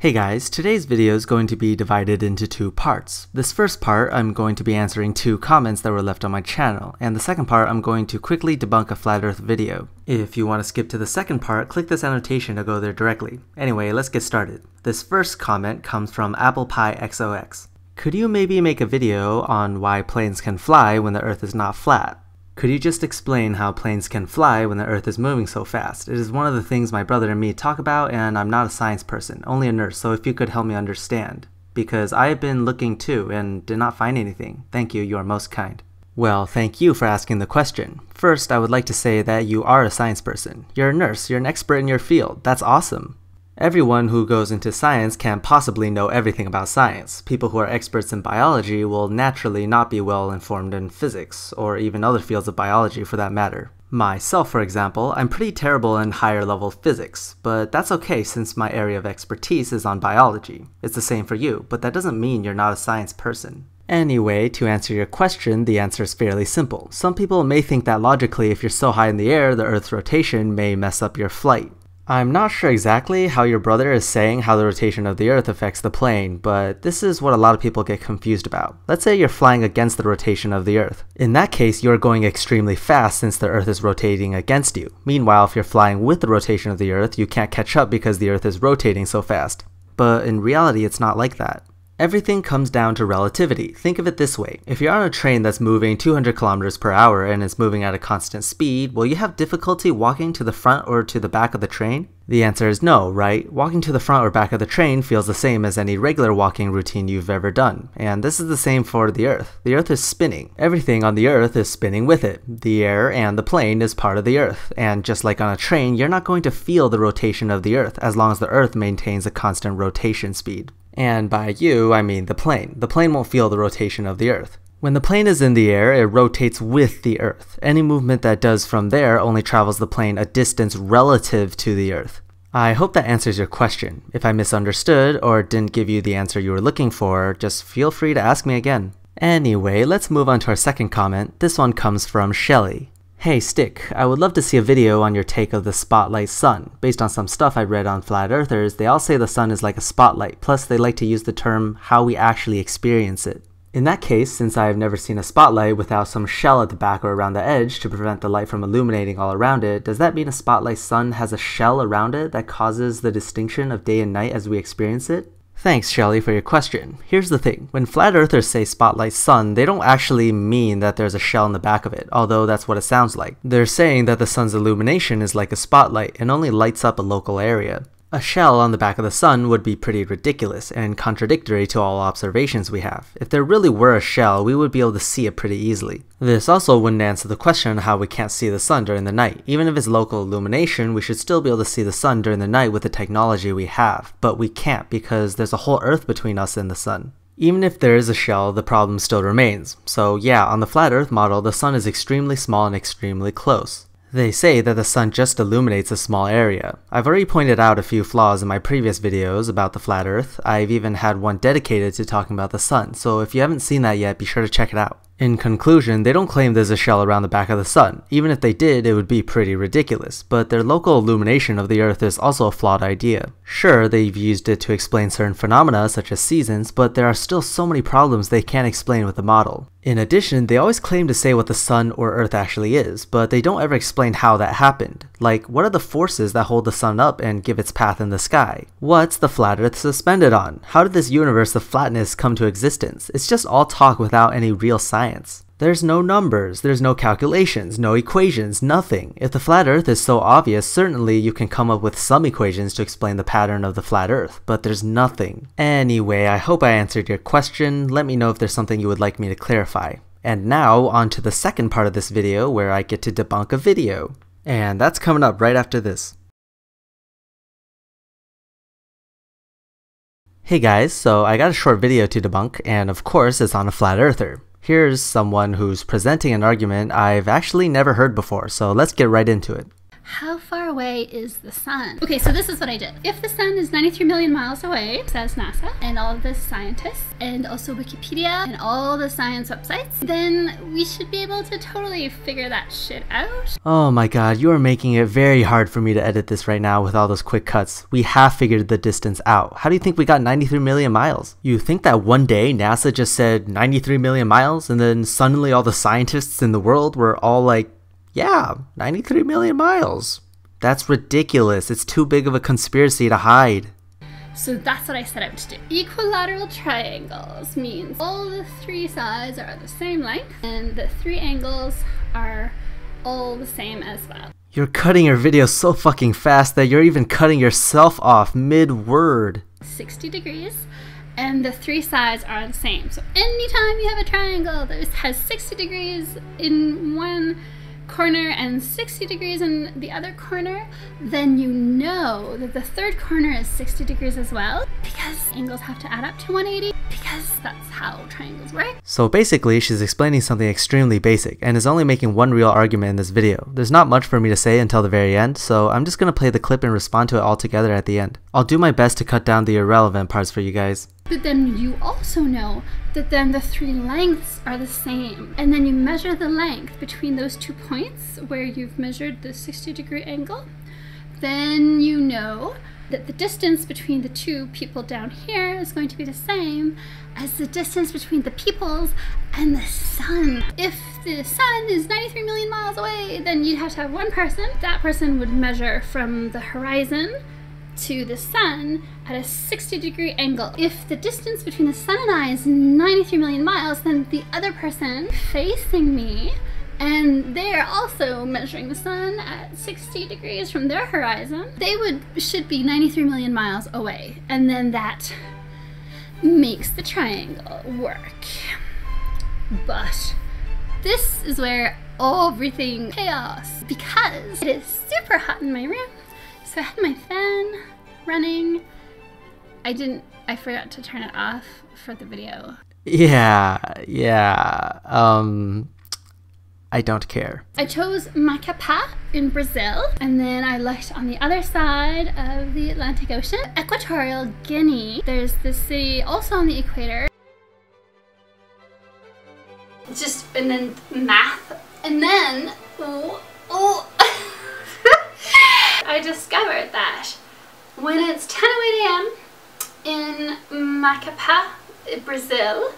Hey guys, today's video is going to be divided into two parts. This first part, I'm going to be answering two comments that were left on my channel, and the second part, I'm going to quickly debunk a flat earth video. If you want to skip to the second part, click this annotation to go there directly. Anyway, let's get started. This first comment comes from Apple Pie XOX. Could you maybe make a video on why planes can fly when the earth is not flat? Could you just explain how planes can fly when the Earth is moving so fast? It is one of the things my brother and me talk about, and I'm not a science person, only a nurse, so if you could help me understand. Because I have been looking too and did not find anything. Thank you, you are most kind. Well, thank you for asking the question. First, I would like to say that you are a science person. You're a nurse, you're an expert in your field. That's awesome. Everyone who goes into science can't possibly know everything about science. People who are experts in biology will naturally not be well informed in physics, or even other fields of biology for that matter. Myself, for example, I'm pretty terrible in higher level physics, but that's okay since my area of expertise is on biology. It's the same for you, but that doesn't mean you're not a science person. Anyway, to answer your question, the answer is fairly simple. Some people may think that logically, if you're so high in the air, the Earth's rotation may mess up your flight. I'm not sure exactly how your brother is saying how the rotation of the Earth affects the plane, but this is what a lot of people get confused about. Let's say you're flying against the rotation of the Earth. In that case, you're going extremely fast since the Earth is rotating against you. Meanwhile, if you're flying with the rotation of the Earth, you can't catch up because the Earth is rotating so fast. But in reality, it's not like that. Everything comes down to relativity. Think of it this way. If you're on a train that's moving 200 kilometers per hour and is moving at a constant speed, will you have difficulty walking to the front or to the back of the train? The answer is no, right? Walking to the front or back of the train feels the same as any regular walking routine you've ever done. And this is the same for the Earth. The Earth is spinning. Everything on the Earth is spinning with it. The air and the plane is part of the Earth. And just like on a train, you're not going to feel the rotation of the Earth as long as the Earth maintains a constant rotation speed. And by you, I mean the plane. The plane won't feel the rotation of the Earth. When the plane is in the air, it rotates with the Earth. Any movement that does from there only travels the plane a distance relative to the Earth. I hope that answers your question. If I misunderstood or didn't give you the answer you were looking for, just feel free to ask me again. Anyway, let's move on to our second comment. This one comes from Shelly. Hey Stick, I would love to see a video on your take of the spotlight sun. Based on some stuff I read on flat earthers, they all say the sun is like a spotlight, plus they like to use the term how we actually experience it. In that case, since I have never seen a spotlight without some shell at the back or around the edge to prevent the light from illuminating all around it, does that mean a spotlight sun has a shell around it that causes the distinction of day and night as we experience it? Thanks, Shelly, for your question. Here's the thing. When flat earthers say spotlight sun, they don't actually mean that there's a shell in the back of it, although that's what it sounds like. They're saying that the sun's illumination is like a spotlight and only lights up a local area. A shell on the back of the sun would be pretty ridiculous and contradictory to all observations we have. If there really were a shell, we would be able to see it pretty easily. This also wouldn't answer the question how we can't see the sun during the night. Even if it's local illumination, we should still be able to see the sun during the night with the technology we have, but we can't because there's a whole earth between us and the sun. Even if there is a shell, the problem still remains. So yeah, on the flat earth model, the sun is extremely small and extremely close. They say that the sun just illuminates a small area. I've already pointed out a few flaws in my previous videos about the flat earth. I've even had one dedicated to talking about the sun, so if you haven't seen that yet, be sure to check it out. In conclusion, they don't claim there's a shell around the back of the sun. Even if they did, it would be pretty ridiculous, but their local illumination of the Earth is also a flawed idea. Sure, they've used it to explain certain phenomena such as seasons, but there are still so many problems they can't explain with the model. In addition, they always claim to say what the sun or earth actually is, but they don't ever explain how that happened. Like, what are the forces that hold the sun up and give its path in the sky? What's the flat earth suspended on? How did this universe of flatness come to existence? It's just all talk without any real science. There's no numbers, there's no calculations, no equations, nothing. If the flat earth is so obvious, certainly you can come up with some equations to explain the pattern of the flat earth, but there's nothing. Anyway, I hope I answered your question. Let me know if there's something you would like me to clarify. And now, on to the second part of this video where I get to debunk a video. And that's coming up right after this. Hey guys, so I got a short video to debunk, and of course it's on a flat earther. Here's someone who's presenting an argument I've actually never heard before, so let's get right into it. How far away is the sun? Okay, so this is what I did. If the sun is 93 million miles away, says NASA, and all of the scientists, and also Wikipedia, and all the science websites, then we should be able to totally figure that shit out. Oh my god, you are making it very hard for me to edit this right now with all those quick cuts. We have figured the distance out. How do you think we got 93 million miles? You think that one day NASA just said 93 million miles and then suddenly all the scientists in the world were all like, yeah, 93 million miles. That's ridiculous. It's too big of a conspiracy to hide. So that's what I set out to do. Equilateral triangles means all the three sides are the same length and the three angles are all the same as well. You're cutting your video so fucking fast that you're even cutting yourself off mid-word. 60 degrees and the three sides are the same. So anytime you have a triangle that has 60 degrees in one corner and 60 degrees in the other corner, then you know that the third corner is 60 degrees as well because angles have to add up to 180 because that's how triangles work. So basically, she's explaining something extremely basic and is only making one real argument in this video. There's not much for me to say until the very end, so I'm just gonna play the clip and respond to it all together at the end. I'll do my best to cut down the irrelevant parts for you guys. But then you also know that then the three lengths are the same. And then you measure the length between those two points where you've measured the 60 degree angle. Then you know that the distance between the two people down here is going to be the same as the distance between the peoples and the sun. If the sun is 93 million miles away, then you'd have to have one person. That person would measure from the horizon to the sun at a 60 degree angle. If the distance between the sun and I is 93 million miles, then the other person facing me and they're also measuring the sun at 60 degrees from their horizon. They would should be 93 million miles away, and then that makes the triangle work. But this is where everything chaos because it is super hot in my room. So I had my fan running. I didn't I forgot to turn it off for the video. Yeah, yeah. Um I don't care. I chose Macapá in Brazil, and then I looked on the other side of the Atlantic Ocean, Equatorial Guinea. There's this city also on the equator. Just, and then math, and then, oh, oh. I discovered that when it's 10.08 a.m. in Macapá, Brazil,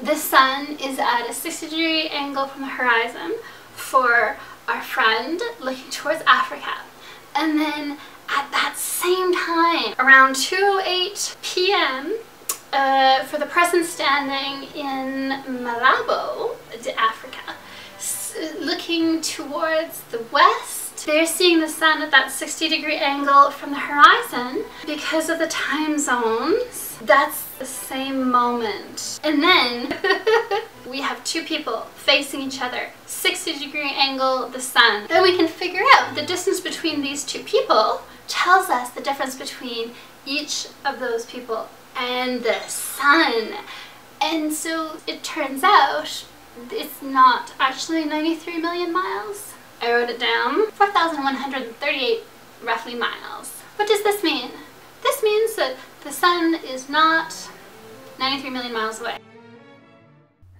the sun is at a 60 degree angle from the horizon for our friend looking towards Africa. And then at that same time, around 2.08 p.m., uh, for the person standing in Malabo, Africa, looking towards the west, they're seeing the sun at that 60 degree angle from the horizon because of the time zones. That's the same moment. And then we have two people facing each other, 60 degree angle, the sun. Then we can figure out the distance between these two people tells us the difference between each of those people and the sun. And so it turns out it's not actually 93 million miles. I wrote it down, 4,138 roughly miles. What does this mean? This means that the sun is not 93 million miles away.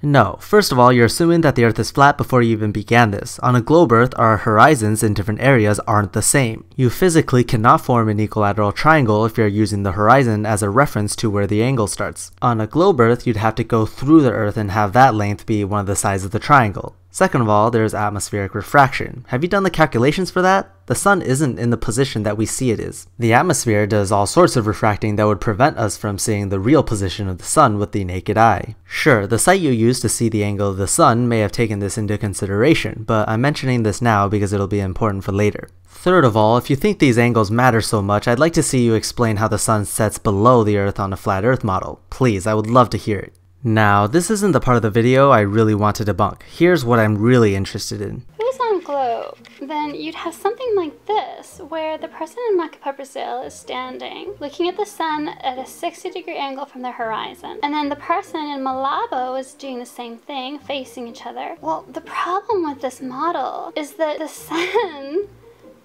No, first of all, you're assuming that the Earth is flat before you even began this. On a globe Earth, our horizons in different areas aren't the same. You physically cannot form an equilateral triangle if you're using the horizon as a reference to where the angle starts. On a globe Earth, you'd have to go through the Earth and have that length be one of the sides of the triangle. Second of all, there's atmospheric refraction. Have you done the calculations for that? The sun isn't in the position that we see it is. The atmosphere does all sorts of refracting that would prevent us from seeing the real position of the sun with the naked eye. Sure, the site you use to see the angle of the sun may have taken this into consideration, but I'm mentioning this now because it'll be important for later. Third of all, if you think these angles matter so much, I'd like to see you explain how the sun sets below the Earth on a flat Earth model. Please, I would love to hear it. Now, this isn't the part of the video I really want to debunk. Here's what I'm really interested in. If it was on globe, then you'd have something like this, where the person in Macapá, Brazil is standing, looking at the sun at a 60 degree angle from the horizon. And then the person in Malabo is doing the same thing, facing each other. Well, the problem with this model is that the sun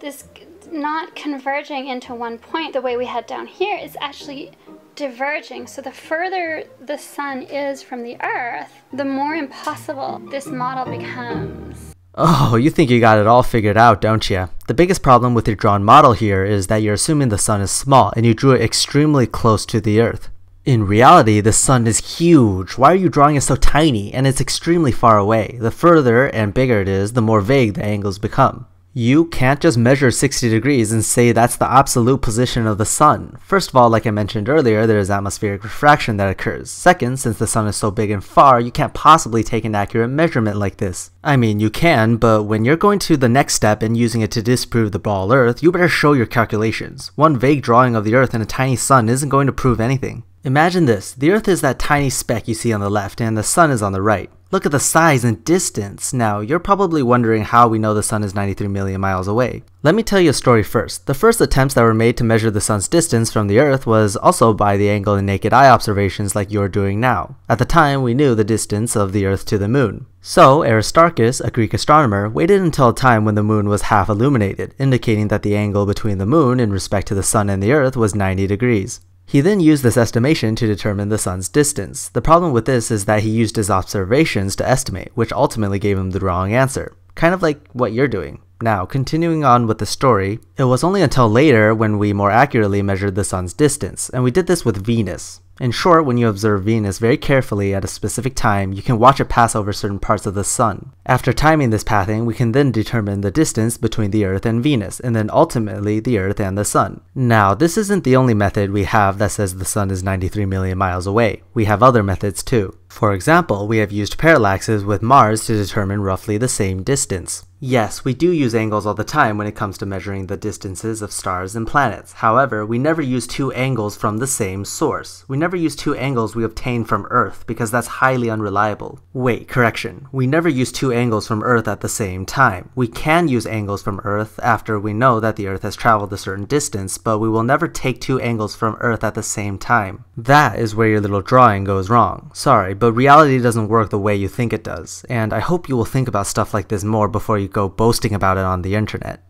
this not converging into one point the way we had down here. It's actually diverging. So the further the sun is from the earth, the more impossible this model becomes. Oh, you think you got it all figured out, don't you? The biggest problem with your drawn model here is that you're assuming the sun is small and you drew it extremely close to the earth. In reality, the sun is huge. Why are you drawing it so tiny? And it's extremely far away. The further and bigger it is, the more vague the angles become. You can't just measure 60 degrees and say that's the absolute position of the sun. First of all, like I mentioned earlier, there is atmospheric refraction that occurs. Second, since the sun is so big and far, you can't possibly take an accurate measurement like this. I mean, you can, but when you're going to the next step and using it to disprove the ball Earth, you better show your calculations. One vague drawing of the Earth and a tiny sun isn't going to prove anything. Imagine this, the Earth is that tiny speck you see on the left and the sun is on the right. Look at the size and distance. Now, you're probably wondering how we know the sun is 93 million miles away. Let me tell you a story first. The first attempts that were made to measure the sun's distance from the earth was also by the angle and naked eye observations like you're doing now. At the time, we knew the distance of the earth to the moon. So, Aristarchus, a Greek astronomer, waited until a time when the moon was half illuminated, indicating that the angle between the moon in respect to the sun and the earth was 90 degrees. He then used this estimation to determine the sun's distance. The problem with this is that he used his observations to estimate, which ultimately gave him the wrong answer. Kind of like what you're doing. Now, continuing on with the story, it was only until later when we more accurately measured the sun's distance, and we did this with Venus. In short, when you observe Venus very carefully at a specific time, you can watch it pass over certain parts of the sun. After timing this pathing, we can then determine the distance between the Earth and Venus, and then ultimately the Earth and the Sun. Now, this isn't the only method we have that says the Sun is 93 million miles away. We have other methods too. For example, we have used parallaxes with Mars to determine roughly the same distance. Yes, we do use angles all the time when it comes to measuring the distances of stars and planets. However, we never use two angles from the same source. We never use two angles we obtain from Earth because that's highly unreliable. Wait, correction. We never use two angles from Earth at the same time. We can use angles from Earth after we know that the Earth has traveled a certain distance, but we will never take two angles from Earth at the same time. That is where your little drawing goes wrong. Sorry, but reality doesn't work the way you think it does, and I hope you will think about stuff like this more before you go boasting about it on the internet.